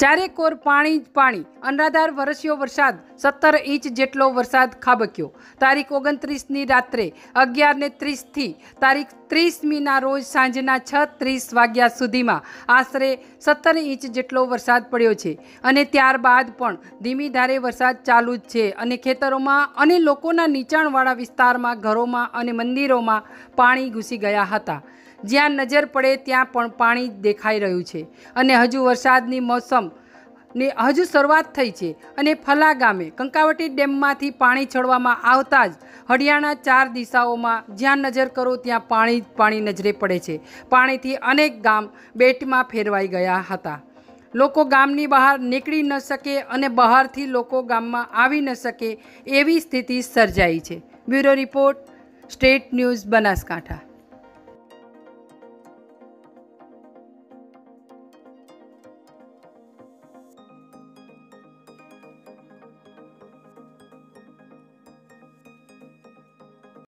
ચારે કોર પાણી જ પાણી, અનરાધાર વરસ્યો વરસાદ સત્તર ઇંચ જેટલો વરસાદ ખાબક્યો. તારીખ ઓગણત્રીસની રાત્રે અગિયારને ત્રીસથી તારીખ ત્રીસમીના રોજ સાંજના છ ત્રીસ વાગ્યા સુધીમાં આશરે સત્તર ઇંચ જેટલો વરસાદ પડ્યો છે. અને ત્યારબાદ પણ ધીમી ધારે વરસાદ ચાલુ જ છે અને ખેતરોમાં અને લોકોના નીચાણવાળા વિસ્તારમાં ઘરોમાં અને મંદિરોમાં પાણી ઘૂસી ગયા હતા. જ્યાં નજર પડે ત્યાં પણ પાણી દેખાઈ રહ્યું છે. અને હજુ વરસાદની મોસમ ને હજુ શરૂઆત થઈ છે અને ફલા ગામે કંકાવટી ડેમમાંથી પાણી છોડવામાં આવતા જ હરિયાણા ચાર દિશાઓમાં જ્યાં નજર કરો ત્યાં પાણી પાણી નજરે પડે છે. પાણીથી અનેક ગામ બેટમાં ફેરવાઈ ગયા હતા. લોકો ગામની બહાર નીકળી ન શકે અને બહારથી લોકો ગામમાં આવી ન શકે એવી સ્થિતિ સર્જાઈ છે. Bureau report state news Banaskantha.